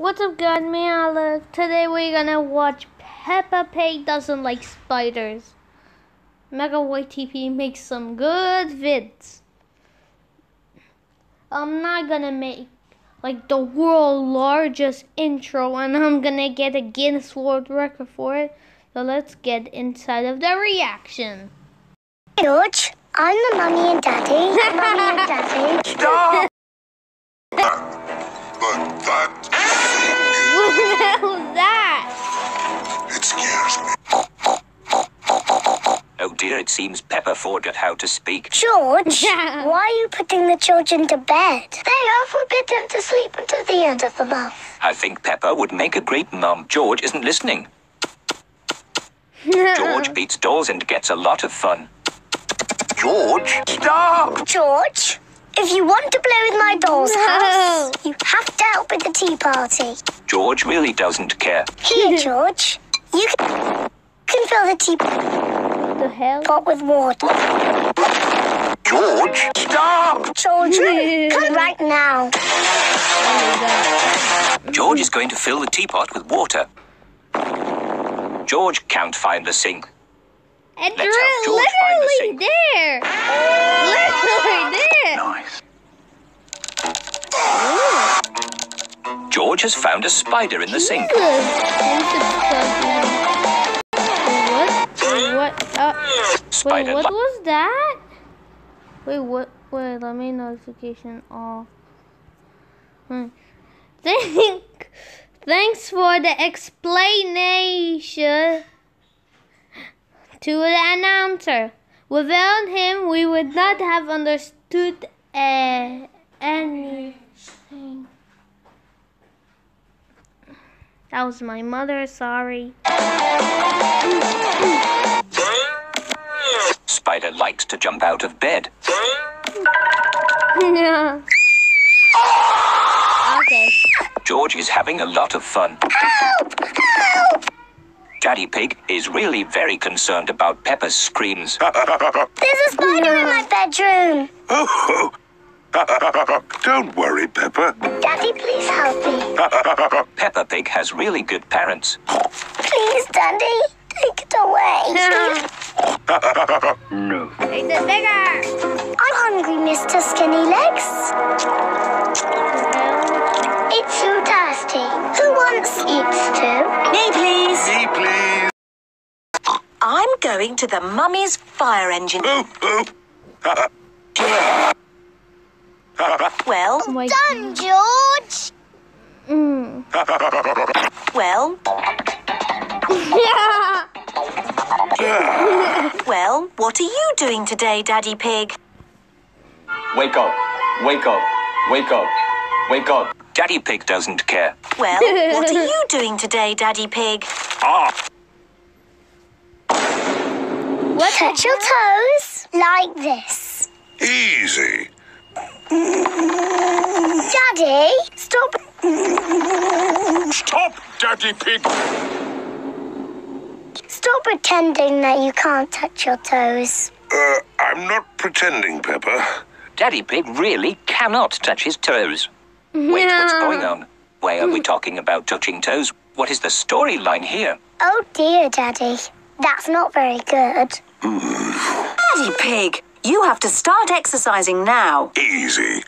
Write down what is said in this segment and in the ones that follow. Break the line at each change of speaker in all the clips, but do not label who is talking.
What's up, guys? Me, Alex. Today we're gonna watch Peppa Pig doesn't like spiders. Mega YTP makes some good vids. I'm not gonna make like the world largest intro, and I'm gonna get a Guinness World Record for it. So let's get inside of the reaction.
George, I'm the mummy and daddy. mummy and daddy.
Stop!
But that,
What the hell was that?
it scares me.
Oh dear, it seems Peppa forgot how to speak.
George, why are you putting the children to bed? They are forbidden to sleep until the end of the month.
I think Peppa would make a great mum. George isn't listening. George beats dolls and gets a lot of fun.
George,
Stop!
George, if you want to play with my doll's house, you have to help with the tea party.
George really doesn't care.
Here, George, you can, can fill the tea
the hell?
pot with water.
George,
Stop!
Children, come right now.
George is going to fill the teapot with water. George can't find the sink.
It's
Let's have George find the
literally
sink.
there. Literally there.
Nice. George has found a spider in the sink.
Good. And subscribe to- Wait, what? What? Uh, wait, what was that? Wait, what? Wait, let me notification off. Hmm. Thank, thanks for the explanation to the announcer. Without him, we would not have understood uh, anything. That was my mother, sorry.
Spider likes to jump out of bed.
no. Okay.
George is having a lot of fun.
Help! Help!
Daddy Pig is really very concerned about Peppa's screams.
There's a spider in my bedroom.
oh, don't worry, Peppa.
Daddy, please help me.
Peppa Pig has really good parents.
Please, Daddy, take it away.
No.
Take the digger.
I'm hungry, Mr. Skinny Legs. It's too thirsty. Who wants eats too?
Me, please.
Me, please.
I'm going to the mummy's fire engine.
Oh, oh.
Well,
My
Done, George.
Mm.
well, well, what are you doing today, Daddy Pig?
Wake up! Wake up! Wake up! Wake up!
Daddy Pig doesn't care.
Well, what are you doing today, Daddy Pig?
Ah,
What?
Touch your toes like this.
Easy.
Daddy, stop.
Stop, Daddy Pig.
Stop pretending that you can't touch your toes.
Uh, I'm not pretending, Peppa.
Daddy Pig really cannot touch his toes. Wait, what's going on? Why are we talking about touching toes? What is the storyline here?
Oh dear, Daddy. That's not very good.
Daddy Pig, you have to start exercising now.
Easy.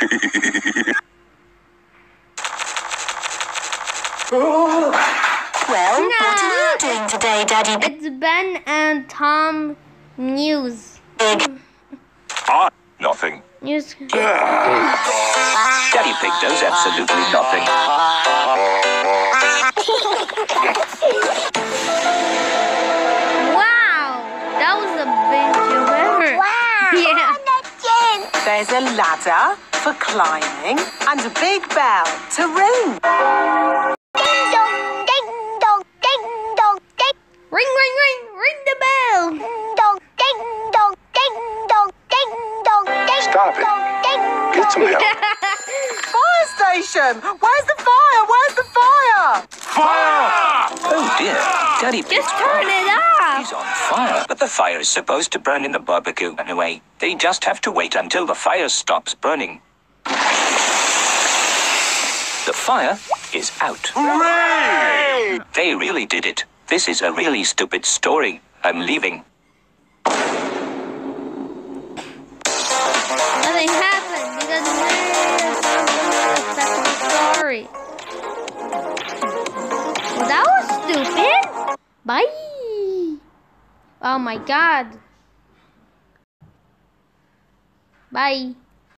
Well, what are you doing today, Daddy
It's Ben and Tom News.
Pig?
Ah, nothing.
News.
Daddy Pig does absolutely nothing.
There's a ladder for climbing and a big bell to ring.
Ding dong, ding dong, ding dong, ding
Ring, ring, ring, ring the bell.
Ding dong, ding dong, ding dong, ding dong, ding
Stop it.
dong, ding
Get some help.
Fire station! Where's the fire? Where's the fire?
Fire!
Oh dear, Daddy Pig.
Just turn it off.
He's on fire, but the fire is supposed to burn in the barbecue anyway. They just have to wait until the fire stops burning. The fire is out.
Hooray!
They really did it. This is a really stupid story. I'm leaving.
Nothing happened because that's the story. Well, that was stupid. Bye. Oh my god. Bye.